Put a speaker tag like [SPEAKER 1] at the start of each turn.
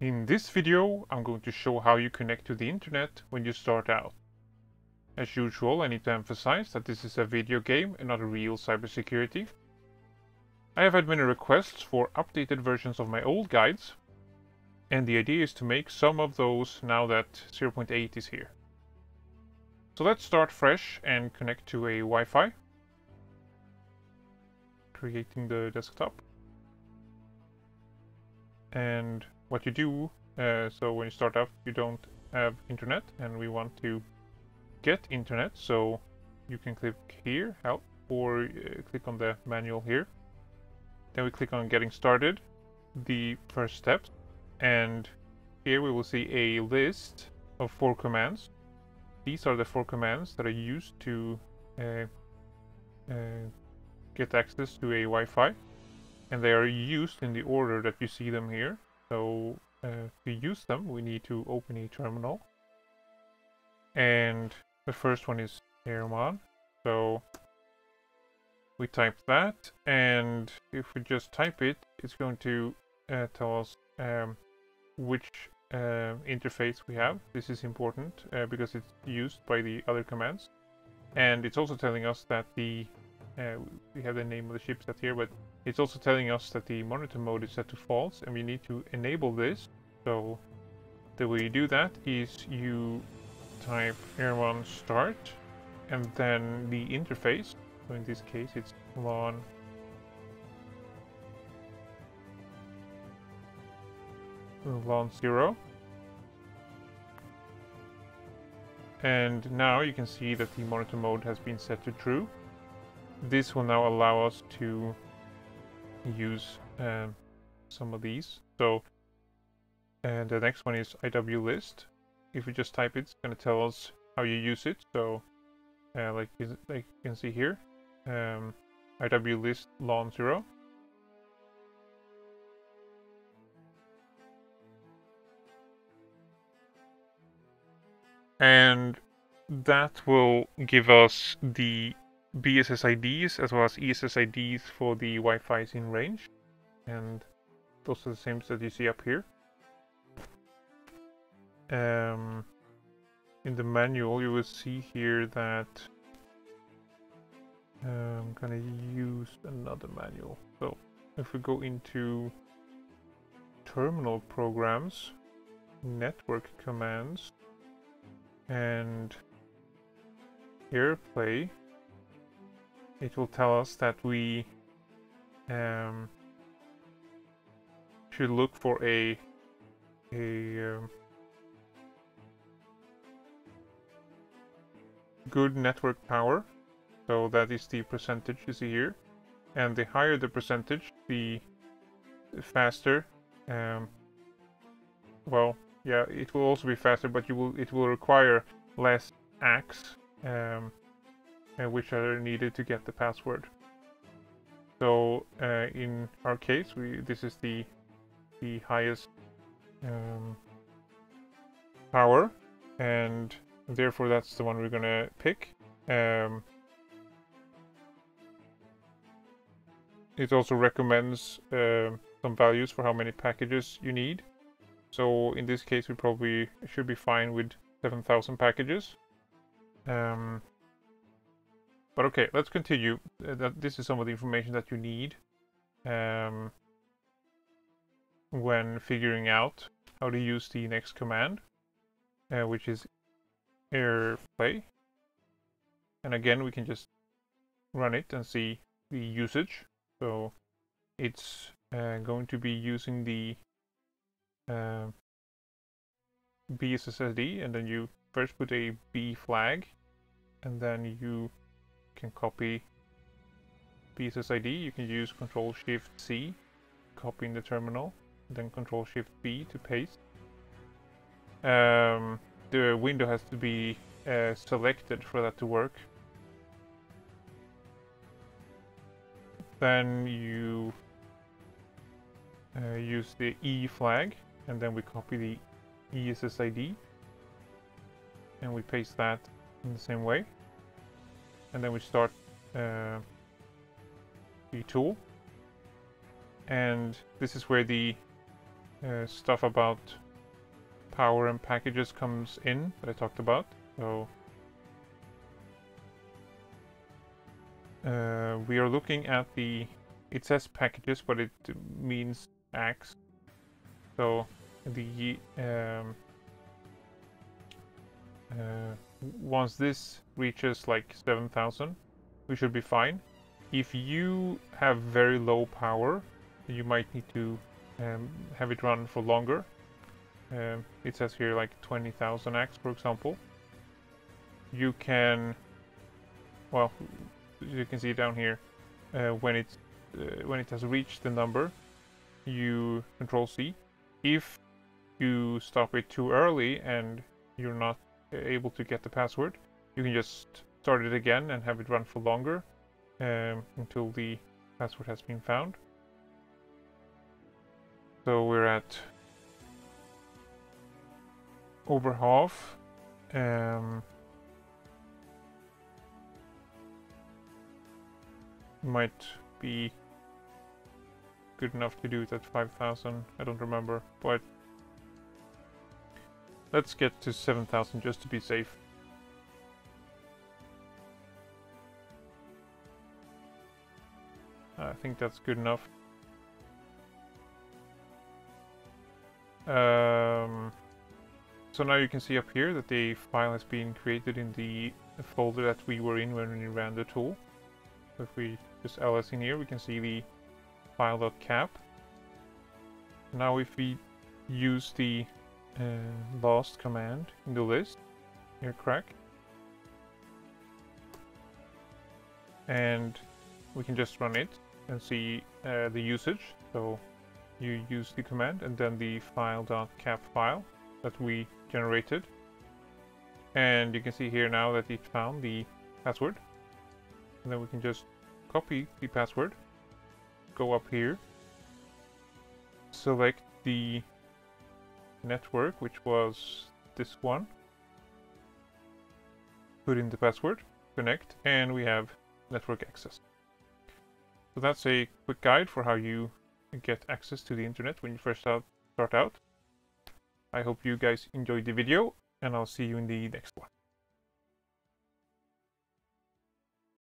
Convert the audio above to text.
[SPEAKER 1] In this video, I'm going to show how you connect to the internet when you start out. As usual, I need to emphasize that this is a video game and not a real cybersecurity. I have had many requests for updated versions of my old guides, and the idea is to make some of those now that 0.8 is here. So let's start fresh and connect to a Wi-Fi. Creating the desktop. And what you do, uh, so when you start up, you don't have internet, and we want to get internet, so you can click here, help, or uh, click on the manual here. Then we click on getting started, the first steps, and here we will see a list of four commands. These are the four commands that are used to uh, uh, get access to a Wi-Fi, and they are used in the order that you see them here. So uh, to use them, we need to open a terminal. And the first one is airmon. So we type that, and if we just type it, it's going to uh, tell us um, which uh, interface we have. This is important uh, because it's used by the other commands. And it's also telling us that the, uh, we have the name of the chipset here, but it's also telling us that the monitor mode is set to false and we need to enable this. So the way you do that is you type airmon start and then the interface. So in this case it's LAN LAN 0 and now you can see that the monitor mode has been set to true. This will now allow us to use um, some of these. So, and the next one is iwlist. If we just type it, it's going to tell us how you use it. So, uh, like, like you can see here, um, iwlist LAN 0. And that will give us the BSSIDs as well as ESSIDs for the Wi-Fi's in range. And those are the same that you see up here. Um, in the manual you will see here that uh, I'm gonna use another manual. So if we go into terminal programs, network commands, and aireplay, it will tell us that we um, should look for a a um, good network power. So that is the percentage you see here, and the higher the percentage, the faster. Um, well, yeah, it will also be faster, but you will it will require less ACKs. Um, which are needed to get the password. So uh, in our case, we this is the the highest um, power, and therefore that's the one we're gonna pick. Um, it also recommends uh, some values for how many packages you need. So in this case, we probably should be fine with 7,000 packages. Um, but okay, let's continue. Uh, that this is some of the information that you need um, when figuring out how to use the next command, uh, which is aireplay. And again, we can just run it and see the usage. So it's uh, going to be using the uh, BSSID, and then you first put a B flag, and then you can copy BSSID, you can use Control Shift C, copy in the terminal, then Control Shift B to paste. Um, the window has to be uh, selected for that to work. Then you uh, use the E flag, and then we copy the ESSID, and we paste that in the same way and then we start uh, the tool and this is where the uh, stuff about power and packages comes in that I talked about. So uh, we are looking at the, it says packages, but it means ACKs. So the um, uh, once this reaches like 7000 we should be fine. If you have very low power you might need to um, have it run for longer. Um, it says here like 20,000 ACKs for example. You can well you can see down here uh, when it's uh, when it has reached the number you control C. If you stop it too early and you're not able to get the password, you can just start it again and have it run for longer um, until the password has been found. So we're at over half. Um, might be good enough to do it at 5,000. I don't remember, but Let's get to 7,000 just to be safe. I think that's good enough. Um, so now you can see up here that the file has been created in the folder that we were in when we ran the tool. So if we just ls in here, we can see the file.cap. Now if we use the uh, command in the list, aircrack. And we can just run it and see uh, the usage. So you use the command and then the file.cap file that we generated. And you can see here now that it found the password. And then we can just copy the password, go up here, select the network, which was this one. Put in the password, connect, and we have network access. So that's a quick guide for how you get access to the internet when you first start out. I hope you guys enjoyed the video, and I'll see you in the next